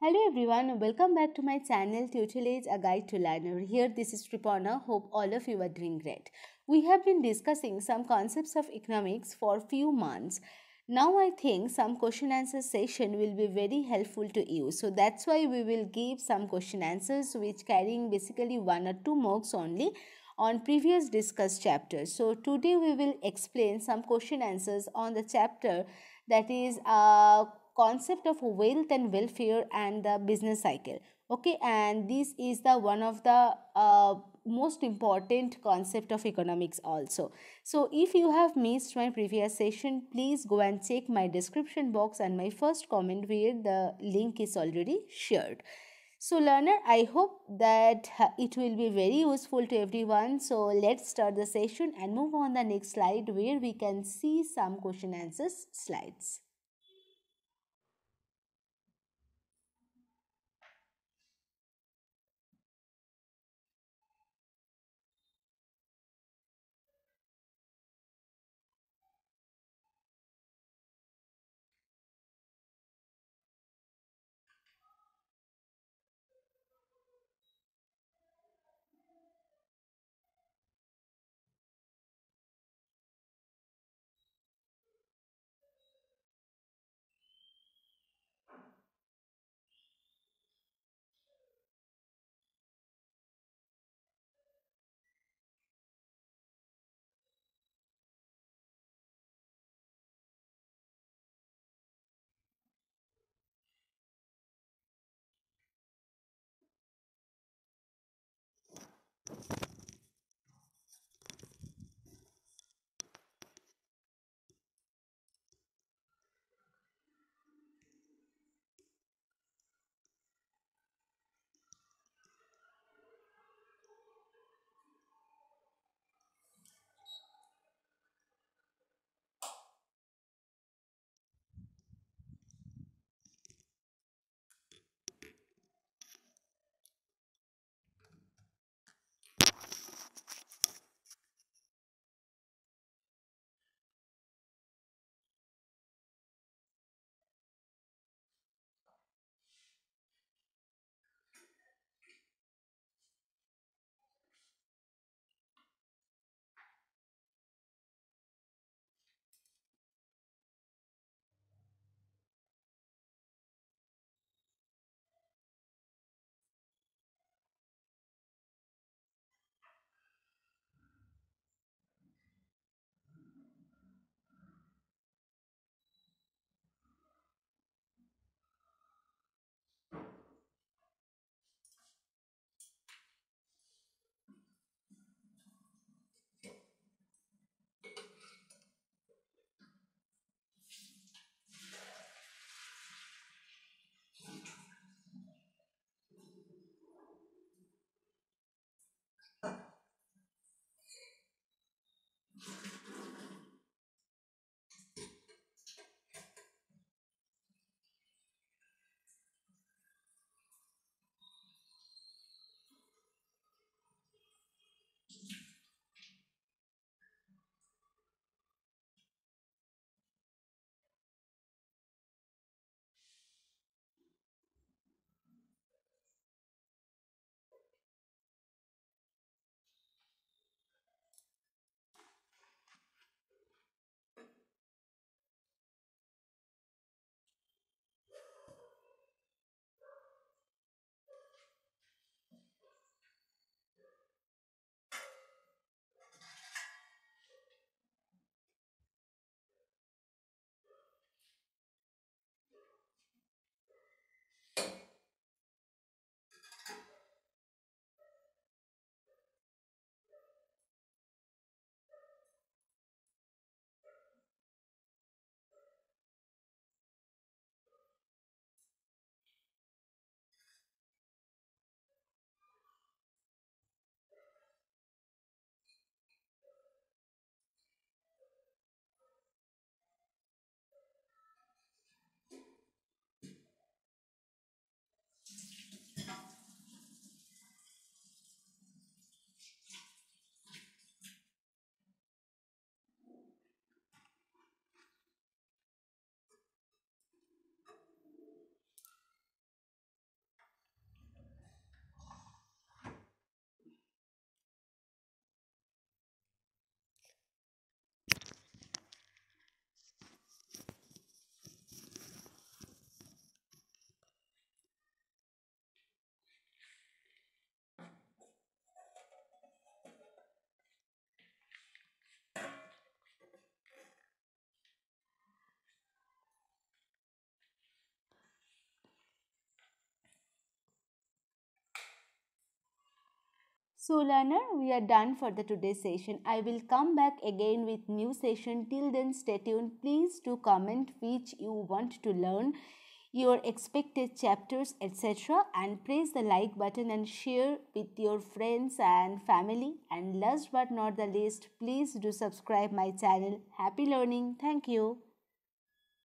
Hello everyone, welcome back to my channel Tutelage A Guide to Learner. Here this is Sriparna. Hope all of you are doing great. We have been discussing some concepts of economics for few months. Now I think some question answer session will be very helpful to you. So that's why we will give some question answers which carrying basically one or two marks only on previous discussed chapters. So today we will explain some question answers on the chapter that is uh, concept of wealth and welfare and the business cycle. Okay and this is the one of the uh, most important concept of economics also. So if you have missed my previous session please go and check my description box and my first comment where the link is already shared. So learner i hope that it will be very useful to everyone. So let's start the session and move on the next slide where we can see some question answers slides So learner, we are done for the today's session. I will come back again with new session. Till then, stay tuned. Please do comment which you want to learn your expected chapters etc and press the like button and share with your friends and family and last but not the least please do subscribe my channel happy learning thank you